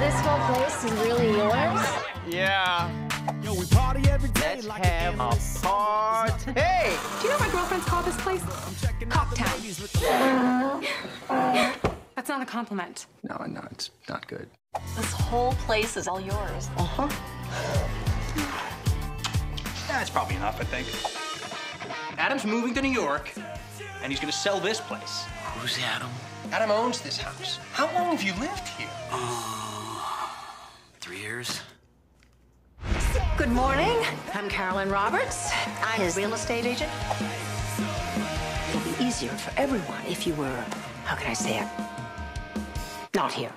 this whole place is really yours? Yeah. Yo, we party every day Let's like have a party. Hey! Do you know what my girlfriends call this place? Cocktown. That's not a compliment. No, no, it's not good. This whole place is all yours. Uh-huh. That's probably enough, I think. Adam's moving to New York, and he's gonna sell this place. Who's Adam? Adam owns this house. How long have you lived here? Three years. Good morning. I'm Carolyn Roberts. I'm his real estate agent. It'll be easier for everyone if you were, how can I say it, not here.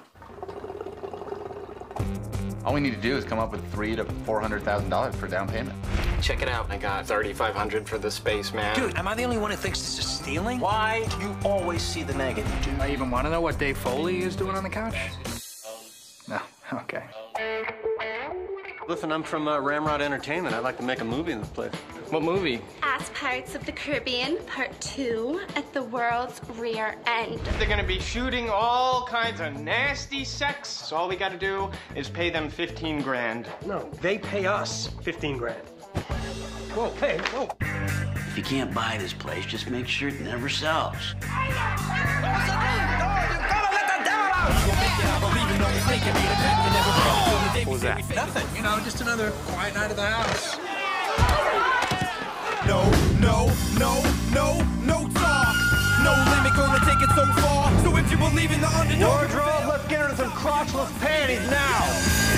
All we need to do is come up with three to four hundred thousand dollars for down payment. Check it out. I got thirty-five hundred for the spaceman. Dude, am I the only one who thinks this is stealing? Why do you always see the negative? Do I even want to know what Dave Foley is doing on the couch? No. Okay. Listen, I'm from uh, Ramrod Entertainment. I'd like to make a movie in this place. What movie? As Pirates of the Caribbean Part 2 at the world's rear end. They're gonna be shooting all kinds of nasty sex. So all we gotta do is pay them 15 grand. No, they pay us 15 grand. Whoa, hey, whoa. If you can't buy this place, just make sure it never sells. Was that? Nothing. You know, just another quiet night at the house. No, no, no, no, no talk. No limit, gonna take it so far. So if you believe in the underdog, Wardrobe, let's get her some crotchless panties now.